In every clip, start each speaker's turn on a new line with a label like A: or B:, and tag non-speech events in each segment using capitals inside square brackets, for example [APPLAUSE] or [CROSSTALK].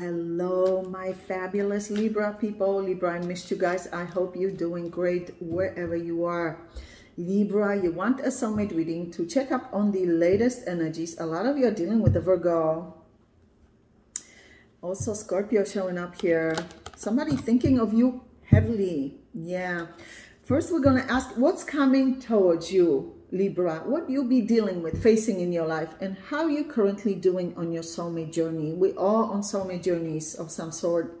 A: Hello, my fabulous Libra people. Libra, I missed you guys. I hope you're doing great wherever you are. Libra, you want a soulmate reading to check up on the latest energies. A lot of you are dealing with the Virgo. Also, Scorpio showing up here. Somebody thinking of you heavily. Yeah. First, we're going to ask what's coming towards you Libra, what you'll be dealing with, facing in your life, and how you're currently doing on your soulmate journey. We're all on soulmate journeys of some sort.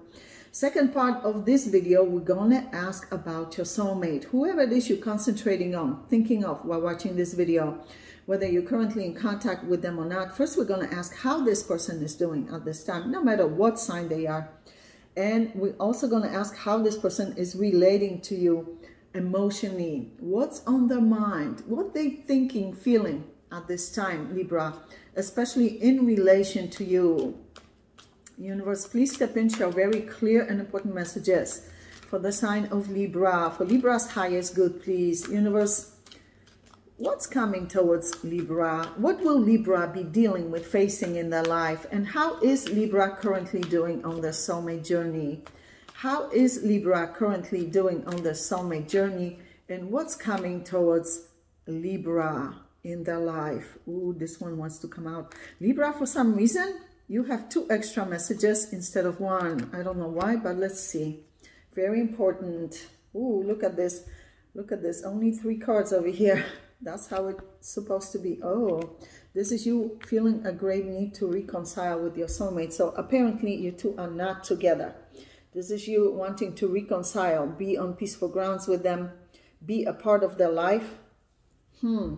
A: Second part of this video, we're going to ask about your soulmate. Whoever it is you're concentrating on, thinking of while watching this video, whether you're currently in contact with them or not. First, we're going to ask how this person is doing at this time, no matter what sign they are. And we're also going to ask how this person is relating to you emotionally, what's on their mind, what they thinking, feeling at this time, Libra, especially in relation to you. Universe, please step in, share very clear and important messages for the sign of Libra, for Libra's highest good, please. Universe, what's coming towards Libra? What will Libra be dealing with, facing in their life? And how is Libra currently doing on their soulmate journey? How is Libra currently doing on the soulmate journey and what's coming towards Libra in their life? Ooh, this one wants to come out. Libra, for some reason, you have two extra messages instead of one. I don't know why, but let's see. Very important. Ooh, look at this. Look at this. Only three cards over here. [LAUGHS] That's how it's supposed to be. Oh, this is you feeling a great need to reconcile with your soulmate. So apparently you two are not together. This is you wanting to reconcile, be on peaceful grounds with them, be a part of their life. Hmm.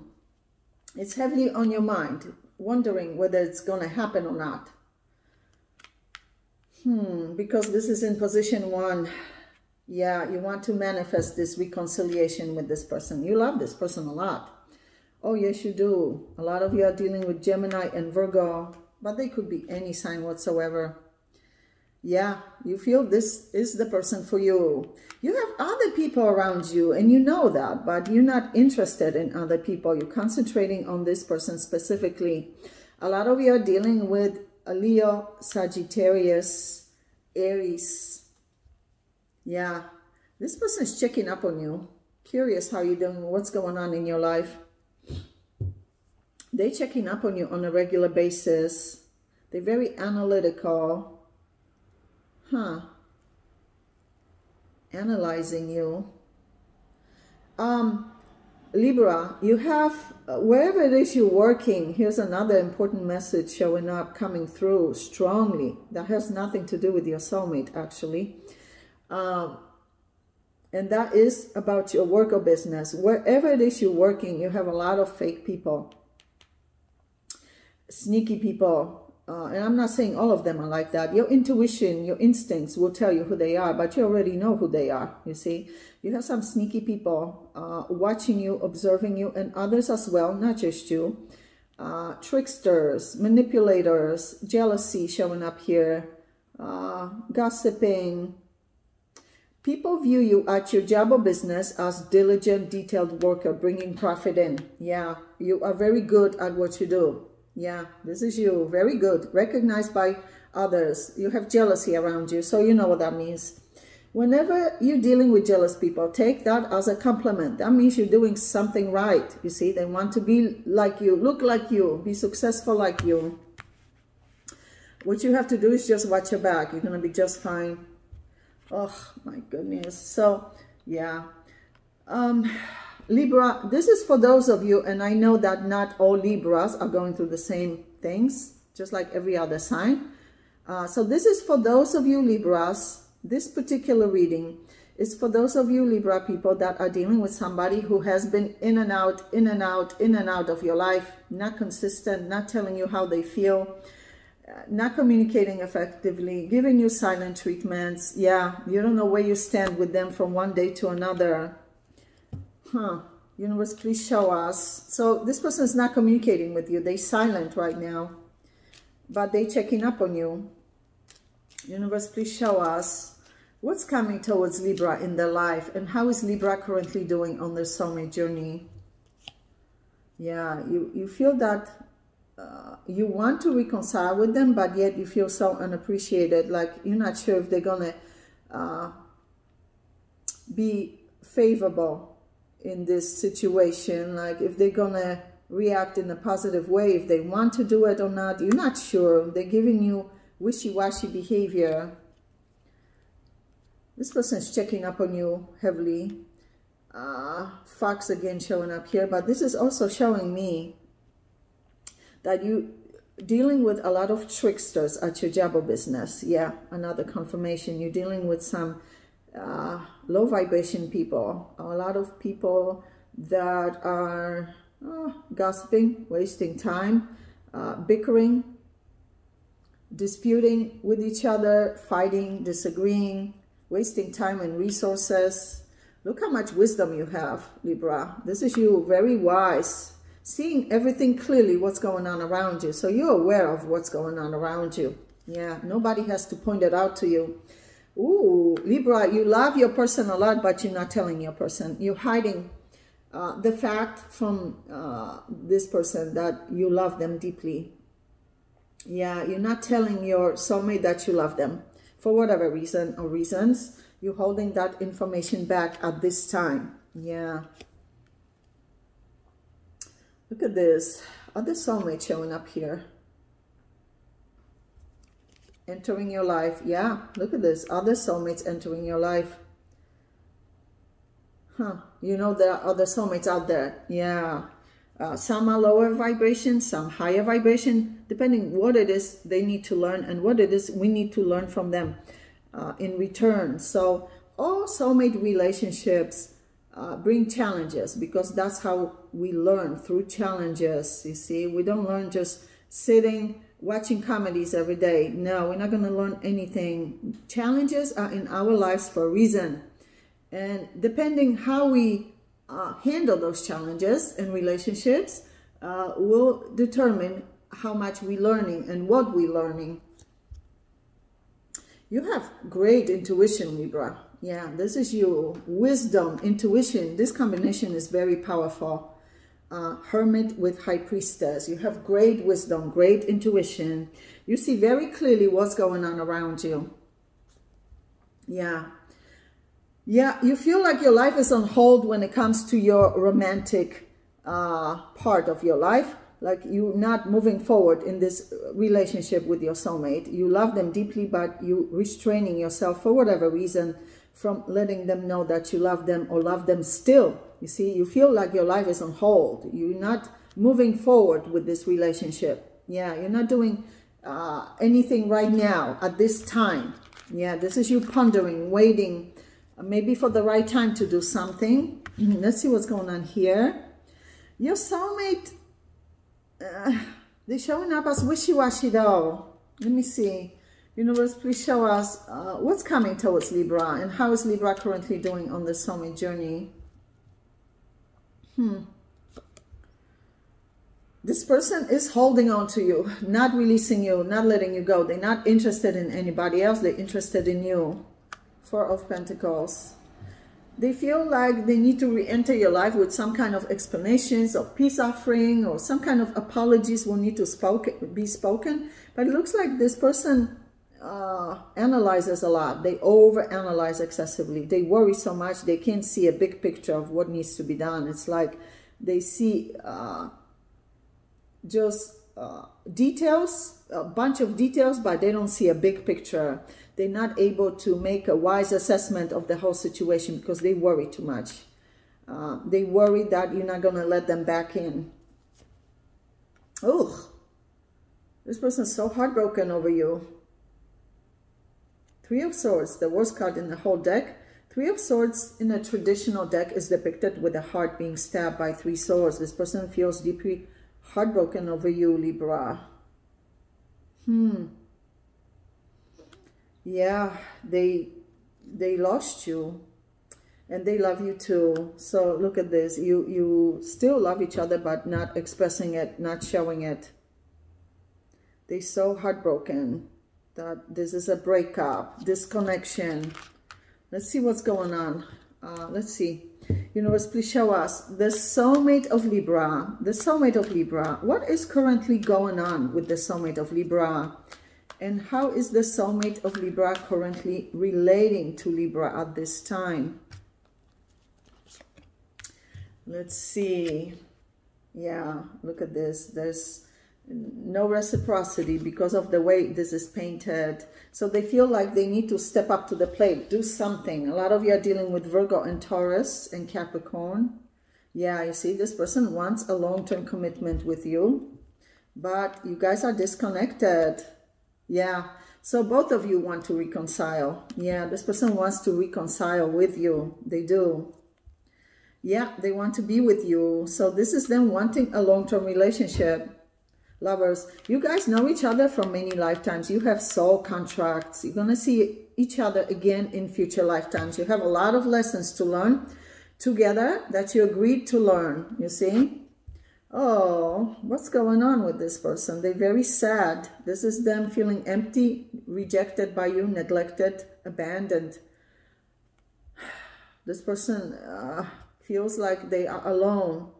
A: It's heavily on your mind, wondering whether it's going to happen or not. Hmm. Because this is in position one. Yeah, you want to manifest this reconciliation with this person. You love this person a lot. Oh, yes, you do. A lot of you are dealing with Gemini and Virgo, but they could be any sign whatsoever yeah, you feel this is the person for you. You have other people around you and you know that, but you're not interested in other people. You're concentrating on this person specifically. A lot of you are dealing with Leo, Sagittarius, Aries. Yeah, this person is checking up on you. Curious how you're doing, what's going on in your life. They're checking up on you on a regular basis. They're very analytical Huh. Analyzing you. Um, Libra, you have, uh, wherever it is you're working, here's another important message showing up, coming through strongly. That has nothing to do with your soulmate, actually. Um, and that is about your work or business. Wherever it is you're working, you have a lot of fake people, sneaky people, uh, and I'm not saying all of them are like that. Your intuition, your instincts will tell you who they are, but you already know who they are, you see. You have some sneaky people uh, watching you, observing you, and others as well, not just you. Uh, tricksters, manipulators, jealousy showing up here, uh, gossiping. People view you at your job or business as diligent, detailed worker, bringing profit in. Yeah, you are very good at what you do. Yeah, this is you. Very good. Recognized by others. You have jealousy around you, so you know what that means. Whenever you're dealing with jealous people, take that as a compliment. That means you're doing something right. You see, they want to be like you, look like you, be successful like you. What you have to do is just watch your back. You're going to be just fine. Oh, my goodness. So, yeah. Um, Libra, this is for those of you, and I know that not all Libras are going through the same things, just like every other sign. Uh, so this is for those of you Libras, this particular reading is for those of you Libra people that are dealing with somebody who has been in and out, in and out, in and out of your life, not consistent, not telling you how they feel, uh, not communicating effectively, giving you silent treatments. Yeah, you don't know where you stand with them from one day to another. Huh. Universe, please show us. So this person is not communicating with you. They're silent right now. But they're checking up on you. Universe, please show us what's coming towards Libra in their life and how is Libra currently doing on their soulmate journey. Yeah, you, you feel that uh, you want to reconcile with them, but yet you feel so unappreciated. Like you're not sure if they're gonna uh, be favorable in this situation. Like if they're gonna react in a positive way, if they want to do it or not. You're not sure. They're giving you wishy-washy behavior. This person's checking up on you heavily. Uh, Fox again showing up here, but this is also showing me that you dealing with a lot of tricksters at your job or business. Yeah, another confirmation. You're dealing with some uh, low vibration people, a lot of people that are uh, gossiping, wasting time, uh, bickering, disputing with each other, fighting, disagreeing, wasting time and resources. Look how much wisdom you have, Libra. This is you, very wise, seeing everything clearly, what's going on around you. So you're aware of what's going on around you. Yeah, nobody has to point it out to you. Ooh, Libra, you love your person a lot, but you're not telling your person. You're hiding uh, the fact from uh, this person that you love them deeply. Yeah, you're not telling your soulmate that you love them for whatever reason or reasons. You're holding that information back at this time. Yeah. Look at this. Other soulmate showing up here. Entering your life. Yeah, look at this. Other soulmates entering your life. Huh. You know, there are other soulmates out there. Yeah. Uh, some are lower vibration, some higher vibration, depending what it is they need to learn and what it is we need to learn from them uh, in return. So all soulmate relationships uh, bring challenges because that's how we learn through challenges. You see, we don't learn just sitting watching comedies every day. No, we're not going to learn anything. Challenges are in our lives for a reason. And depending how we uh, handle those challenges in relationships uh, will determine how much we're learning and what we're learning. You have great intuition, Libra. Yeah, this is your wisdom, intuition. This combination is very powerful. Uh, hermit with high priestess. You have great wisdom, great intuition. You see very clearly what's going on around you. Yeah, yeah, you feel like your life is on hold when it comes to your romantic uh, part of your life. Like you're not moving forward in this relationship with your soulmate. You love them deeply, but you restraining yourself for whatever reason from letting them know that you love them or love them still. You see, you feel like your life is on hold. You're not moving forward with this relationship. Yeah, you're not doing uh, anything right now at this time. Yeah, this is you pondering, waiting, maybe for the right time to do something. Let's see what's going on here. Your soulmate, uh, they're showing up as wishy-washy though. Let me see. Universe, please show us uh, what's coming towards Libra and how is Libra currently doing on the soulmate journey. Hmm. This person is holding on to you, not releasing you, not letting you go. They're not interested in anybody else. They're interested in you. Four of Pentacles. They feel like they need to re-enter your life with some kind of explanations or peace offering or some kind of apologies will need to spoke, be spoken. But it looks like this person uh, analyzes a lot. They overanalyze excessively. They worry so much they can't see a big picture of what needs to be done. It's like they see uh, just uh, details, a bunch of details, but they don't see a big picture they're not able to make a wise assessment of the whole situation because they worry too much. Uh, they worry that you're not going to let them back in. Ugh. This person's so heartbroken over you. Three of Swords, the worst card in the whole deck. Three of Swords in a traditional deck is depicted with a heart being stabbed by three swords. This person feels deeply heartbroken over you, Libra. Hmm yeah, they they lost you and they love you too. So look at this. You you still love each other but not expressing it, not showing it. They're so heartbroken that this is a breakup, disconnection. Let's see what's going on. Uh, let's see. Universe, please show us the soulmate of Libra. The soulmate of Libra. What is currently going on with the soulmate of Libra? And how is the soulmate of Libra currently relating to Libra at this time? Let's see. Yeah, look at this. There's no reciprocity because of the way this is painted. So they feel like they need to step up to the plate, do something. A lot of you are dealing with Virgo and Taurus and Capricorn. Yeah, you see, this person wants a long-term commitment with you, but you guys are disconnected. Yeah, so both of you want to reconcile. Yeah, this person wants to reconcile with you. They do. Yeah, they want to be with you. So this is them wanting a long-term relationship lovers, you guys know each other from many lifetimes. You have soul contracts. You're going to see each other again in future lifetimes. You have a lot of lessons to learn together that you agreed to learn, you see? Oh, what's going on with this person? They're very sad. This is them feeling empty, rejected by you, neglected, abandoned. This person uh, feels like they are alone,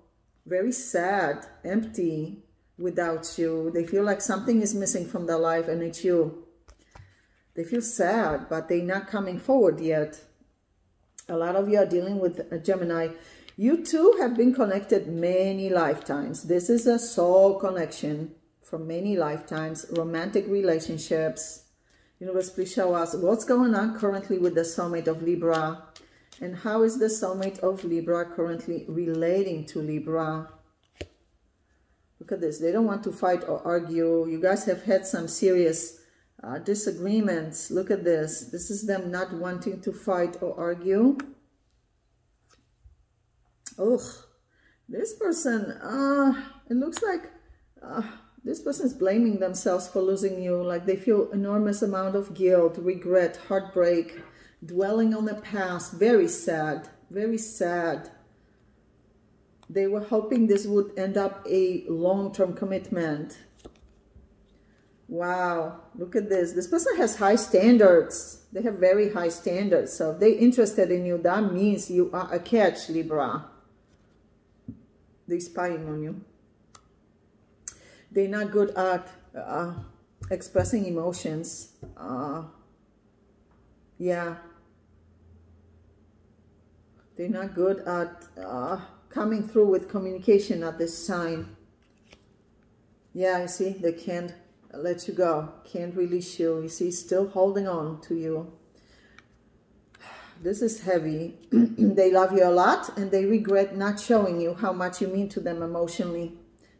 A: very sad, empty, without you. They feel like something is missing from their life and it's you. They feel sad, but they're not coming forward yet. A lot of you are dealing with Gemini. You too have been connected many lifetimes. This is a soul connection from many lifetimes, romantic relationships. Universe, please show us what's going on currently with the soulmate of Libra. And how is the soulmate of Libra currently relating to Libra? Look at this. They don't want to fight or argue. You guys have had some serious uh, disagreements. Look at this. This is them not wanting to fight or argue. Ugh. This person, uh, it looks like uh, this person is blaming themselves for losing you. Like they feel enormous amount of guilt, regret, heartbreak, dwelling on the past. Very sad. Very sad. They were hoping this would end up a long-term commitment. Wow, look at this. This person has high standards. They have very high standards. So if they're interested in you, that means you are a catch, Libra. They're spying on you. They're not good at uh, expressing emotions. Uh, yeah. They're not good at... Uh, coming through with communication at this time. Yeah, you see, they can't let you go, can't release you. You see, still holding on to you. This is heavy. [CLEARS THROAT] they love you a lot and they regret not showing you how much you mean to them emotionally.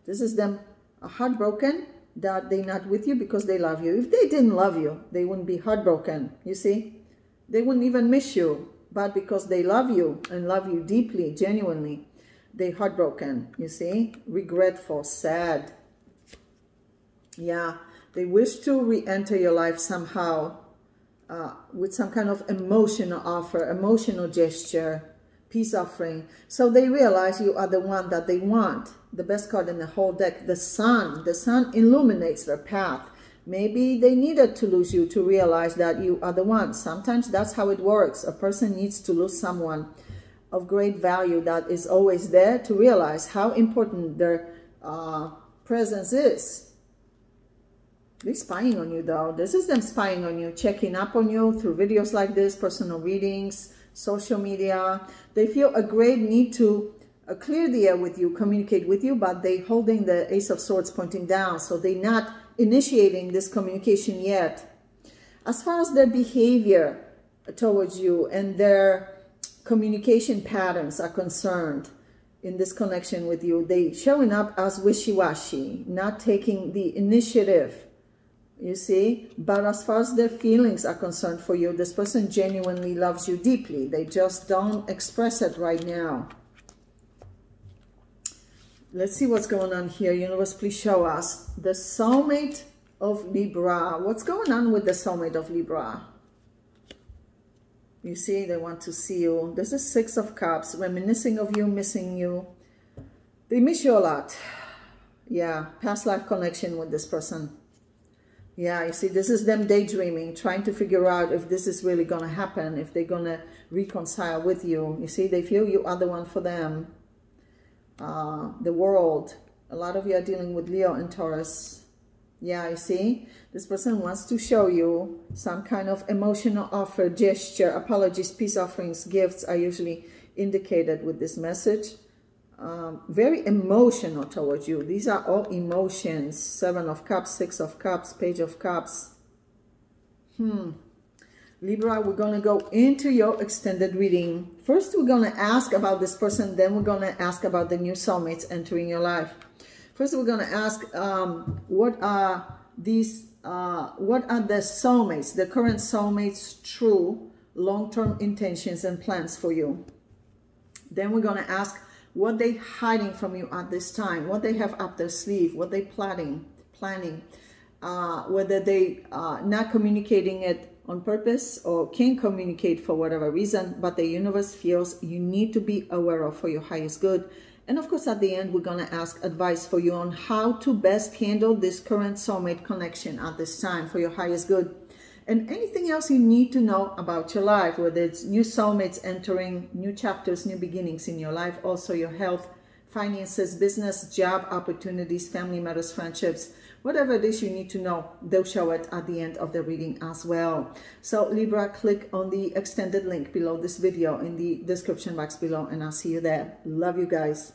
A: This is them heartbroken that they're not with you because they love you. If they didn't love you, they wouldn't be heartbroken, you see? They wouldn't even miss you, but because they love you and love you deeply, genuinely, they heartbroken, you see? Regretful, sad. Yeah, they wish to re-enter your life somehow uh, with some kind of emotional offer, emotional gesture, peace offering. So they realize you are the one that they want. The best card in the whole deck, the sun. The sun illuminates their path. Maybe they needed to lose you to realize that you are the one. Sometimes that's how it works. A person needs to lose someone of great value that is always there to realize how important their uh, presence is. They're spying on you though. This is them spying on you, checking up on you through videos like this, personal readings, social media. They feel a great need to uh, clear the air with you, communicate with you, but they holding the Ace of Swords pointing down. So they're not initiating this communication yet. As far as their behavior towards you and their communication patterns are concerned in this connection with you, they showing up as wishy-washy, not taking the initiative, you see? But as far as their feelings are concerned for you, this person genuinely loves you deeply. They just don't express it right now. Let's see what's going on here. Universe, please show us. The soulmate of Libra. What's going on with the soulmate of Libra? You see, they want to see you. This is Six of Cups, reminiscing of you, missing you. They miss you a lot. Yeah, past life connection with this person. Yeah, you see, this is them daydreaming, trying to figure out if this is really going to happen, if they're going to reconcile with you. You see, they feel you are the one for them. Uh, the world. A lot of you are dealing with Leo and Taurus. Yeah, you see, this person wants to show you some kind of emotional offer, gesture, apologies, peace offerings, gifts are usually indicated with this message um, very emotional towards you. These are all emotions. Seven of Cups, Six of Cups, Page of Cups. Hmm. Libra, we're going to go into your extended reading. First, we're going to ask about this person. Then we're going to ask about the new soulmates entering your life. First, we're going to ask um, what are these, uh, what are the soulmates, the current soulmates' true long-term intentions and plans for you. Then we're going to ask what they hiding from you at this time, what they have up their sleeve, what they planning, planning, uh, whether they are uh, not communicating it on purpose or can communicate for whatever reason, but the universe feels you need to be aware of for your highest good. And of course, at the end, we're going to ask advice for you on how to best handle this current soulmate connection at this time for your highest good and anything else you need to know about your life, whether it's new soulmates entering new chapters, new beginnings in your life, also your health, finances, business, job opportunities, family matters, friendships, whatever it is you need to know, they'll show it at the end of the reading as well. So Libra, click on the extended link below this video in the description box below and I'll see you there. Love you guys.